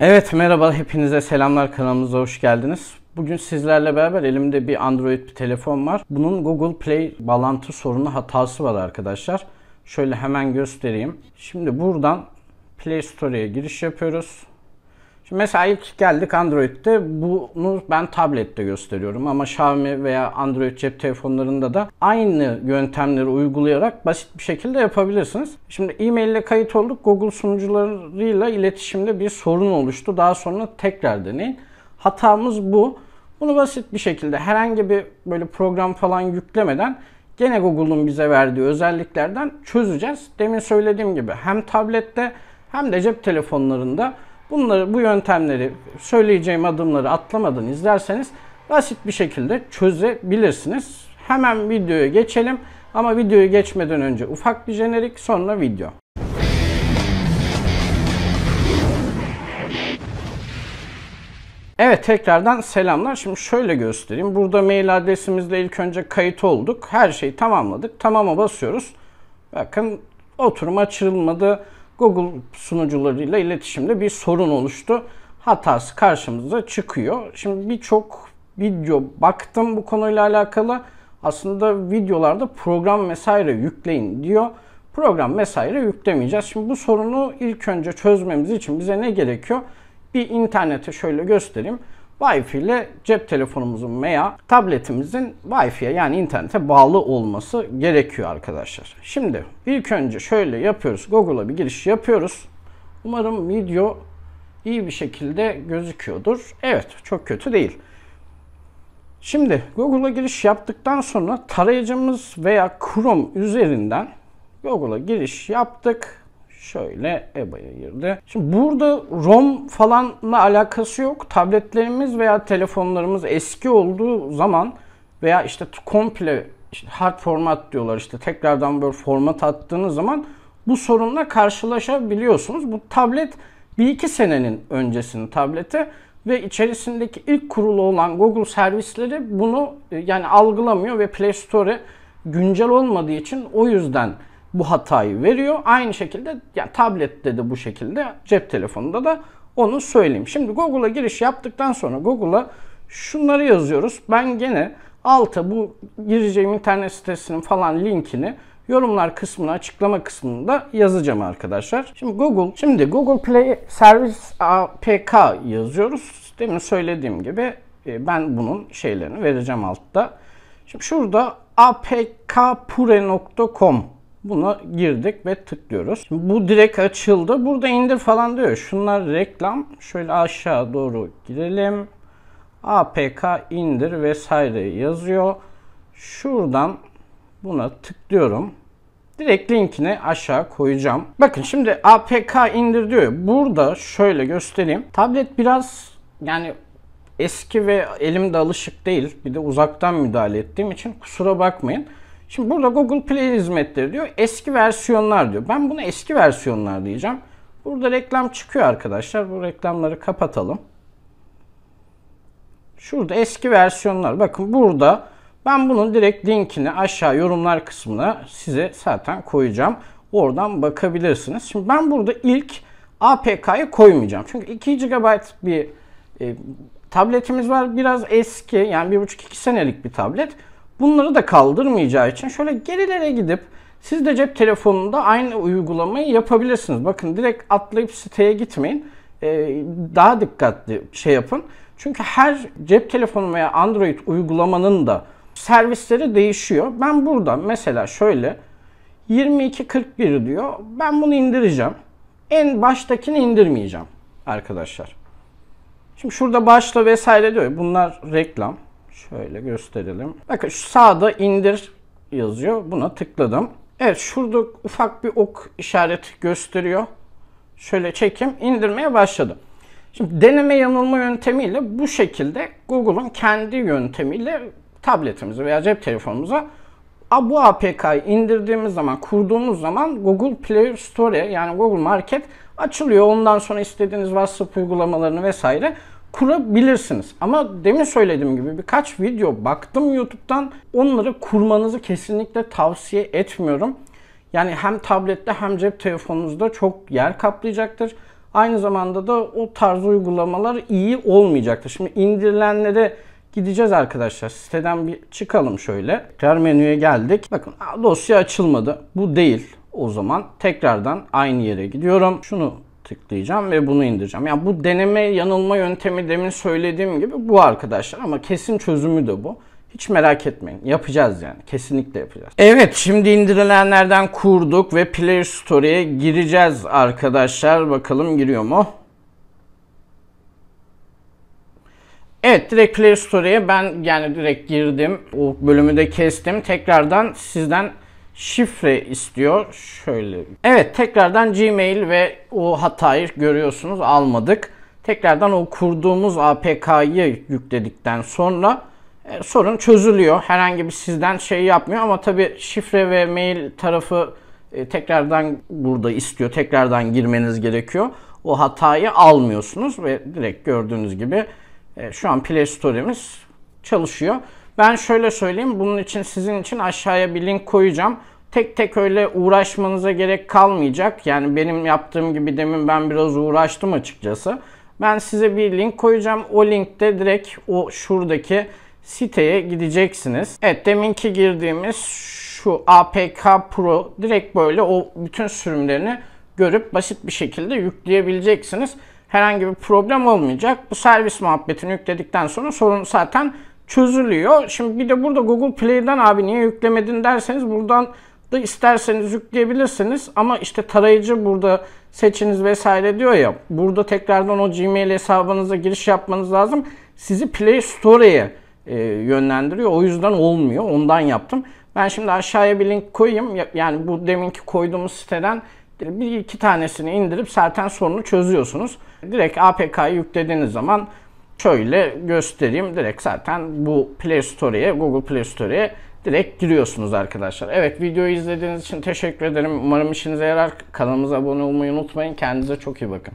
Evet merhaba hepinize selamlar kanalımıza hoş geldiniz. Bugün sizlerle beraber elimde bir Android bir telefon var. Bunun Google Play bağlantı sorunu hatası var arkadaşlar. Şöyle hemen göstereyim. Şimdi buradan Play Store'ya giriş yapıyoruz. Şimdi mesela ilk geldik Android'de bunu ben tablette gösteriyorum ama Xiaomi veya Android cep telefonlarında da aynı yöntemleri uygulayarak basit bir şekilde yapabilirsiniz. Şimdi e-mail ile kayıt olduk. Google sunucularıyla iletişimde bir sorun oluştu. Daha sonra tekrar deneyin. Hatamız bu. Bunu basit bir şekilde herhangi bir böyle program falan yüklemeden gene Google'un bize verdiği özelliklerden çözeceğiz. Demin söylediğim gibi hem tablette hem de cep telefonlarında Bunları, bu yöntemleri, söyleyeceğim adımları atlamadan izlerseniz basit bir şekilde çözebilirsiniz. Hemen videoya geçelim. Ama videoya geçmeden önce ufak bir jenerik sonra video. Evet tekrardan selamlar. Şimdi şöyle göstereyim. Burada mail adresimizle ilk önce kayıt olduk. Her şeyi tamamladık. Tamama basıyoruz. Bakın oturum açılmadı. Google sunucularıyla iletişimde bir sorun oluştu. Hatası karşımıza çıkıyor. Şimdi birçok video baktım bu konuyla alakalı. Aslında videolarda program vesaire yükleyin diyor. Program vesaire yüklemeyeceğiz. Şimdi bu sorunu ilk önce çözmemiz için bize ne gerekiyor? Bir internete şöyle göstereyim. Wi-Fi ile cep telefonumuzun veya tabletimizin Wi-Fi'ye yani internete bağlı olması gerekiyor arkadaşlar. Şimdi ilk önce şöyle yapıyoruz. Google'a bir giriş yapıyoruz. Umarım video iyi bir şekilde gözüküyordur. Evet çok kötü değil. Şimdi Google'a giriş yaptıktan sonra tarayıcımız veya Chrome üzerinden Google'a giriş yaptık. Şöyle EBA'ya girdi. Şimdi burada ROM falanla alakası yok. Tabletlerimiz veya telefonlarımız eski olduğu zaman veya işte komple işte hard format diyorlar işte tekrardan böyle format attığınız zaman bu sorunla karşılaşabiliyorsunuz. Bu tablet bir iki senenin öncesinin tableti ve içerisindeki ilk kurulu olan Google servisleri bunu yani algılamıyor ve Play Store güncel olmadığı için o yüzden bu hatayı veriyor. Aynı şekilde yani tablette de bu şekilde cep telefonunda da onu söyleyeyim. Şimdi Google'a giriş yaptıktan sonra Google'a şunları yazıyoruz. Ben gene alta bu gireceğim internet sitesinin falan linkini yorumlar kısmına, açıklama kısmında yazacağım arkadaşlar. Şimdi Google, şimdi Google Play Service APK yazıyoruz. Demin söylediğim gibi e, ben bunun şeylerini vereceğim altta. Şimdi şurada apkpure.com Buna girdik ve tıklıyoruz. Bu direkt açıldı. Burada indir falan diyor. Şunlar reklam. Şöyle aşağı doğru girelim. APK indir vesaire yazıyor. Şuradan buna tıklıyorum. Direkt linkini aşağı koyacağım. Bakın şimdi APK indir diyor. Burada şöyle göstereyim. Tablet biraz yani eski ve elimde alışık değil. Bir de uzaktan müdahale ettiğim için kusura bakmayın. Şimdi burada Google Play hizmetleri diyor. Eski versiyonlar diyor. Ben bunu eski versiyonlar diyeceğim. Burada reklam çıkıyor arkadaşlar. Bu reklamları kapatalım. Şurada eski versiyonlar. Bakın burada ben bunun direkt linkini aşağı yorumlar kısmına size zaten koyacağım. Oradan bakabilirsiniz. Şimdi ben burada ilk APK'yı koymayacağım. Çünkü 2 GB bir e, tabletimiz var. Biraz eski yani 1,5-2 senelik bir tablet. Bunları da kaldırmayacağı için şöyle gerilere gidip siz de cep telefonunda aynı uygulamayı yapabilirsiniz. Bakın direkt atlayıp siteye gitmeyin. Ee, daha dikkatli şey yapın. Çünkü her cep telefonu veya Android uygulamanın da servisleri değişiyor. Ben burada mesela şöyle 2241 diyor. Ben bunu indireceğim. En baştakini indirmeyeceğim arkadaşlar. Şimdi şurada başla vesaire diyor. Bunlar reklam. Şöyle gösterelim. Bakın şu sağda indir yazıyor. Buna tıkladım. Evet şurada ufak bir ok işareti gösteriyor. Şöyle çekim indirmeye başladı. Şimdi deneme yanılma yöntemiyle bu şekilde Google'un kendi yöntemiyle tabletimize veya cep telefonumuza bu APK'yı indirdiğimiz zaman, kurduğumuz zaman Google Play Store yani Google Market açılıyor. Ondan sonra istediğiniz WhatsApp uygulamalarını vesaire kurabilirsiniz. Ama demin söylediğim gibi birkaç video baktım YouTube'dan. Onları kurmanızı kesinlikle tavsiye etmiyorum. Yani hem tablette hem cep telefonunuzda çok yer kaplayacaktır. Aynı zamanda da o tarz uygulamalar iyi olmayacaktır. Şimdi indirilenlere gideceğiz arkadaşlar. Siteden bir çıkalım şöyle. Tekrar menüye geldik. Bakın dosya açılmadı. Bu değil. O zaman tekrardan aynı yere gidiyorum. Şunu tıklayacağım ve bunu indireceğim. Yani bu deneme yanılma yöntemi demin söylediğim gibi bu arkadaşlar ama kesin çözümü de bu. Hiç merak etmeyin. Yapacağız yani. Kesinlikle yapacağız. Evet şimdi indirilenlerden kurduk ve Play Store'ye gireceğiz arkadaşlar. Bakalım giriyor mu? Evet direkt Play Store'ye ben yani direkt girdim. O bölümü de kestim. Tekrardan sizden şifre istiyor. Şöyle. Evet tekrardan Gmail ve o hatayı görüyorsunuz almadık. Tekrardan o kurduğumuz APK'yı yükledikten sonra e, sorun çözülüyor. Herhangi bir sizden şey yapmıyor ama tabi şifre ve mail tarafı e, tekrardan burada istiyor. Tekrardan girmeniz gerekiyor. O hatayı almıyorsunuz ve direkt gördüğünüz gibi e, şu an Play Store'imiz çalışıyor. Ben şöyle söyleyeyim. Bunun için sizin için aşağıya bir link koyacağım. Tek tek öyle uğraşmanıza gerek kalmayacak. Yani benim yaptığım gibi demin ben biraz uğraştım açıkçası. Ben size bir link koyacağım. O linkte direkt o şuradaki siteye gideceksiniz. Evet deminki girdiğimiz şu APK Pro direkt böyle o bütün sürümlerini görüp basit bir şekilde yükleyebileceksiniz. Herhangi bir problem olmayacak. Bu servis muhabbetini yükledikten sonra sorun zaten çözülüyor. Şimdi bir de burada Google Play'den abi niye yüklemedin derseniz buradan da isterseniz yükleyebilirsiniz. Ama işte tarayıcı burada seçiniz vesaire diyor ya. Burada tekrardan o Gmail hesabınıza giriş yapmanız lazım. Sizi Play Store'ye e, yönlendiriyor. O yüzden olmuyor. Ondan yaptım. Ben şimdi aşağıya bir link koyayım. Yani bu deminki koyduğumuz siteden bir iki tanesini indirip zaten sorunu çözüyorsunuz. Direkt APK'yı yüklediğiniz zaman şöyle göstereyim. Direkt zaten bu Play Store'ye, Google Play Store'ye direkt giriyorsunuz arkadaşlar. Evet videoyu izlediğiniz için teşekkür ederim. Umarım işinize yarar. Kanalımıza abone olmayı unutmayın. Kendinize çok iyi bakın.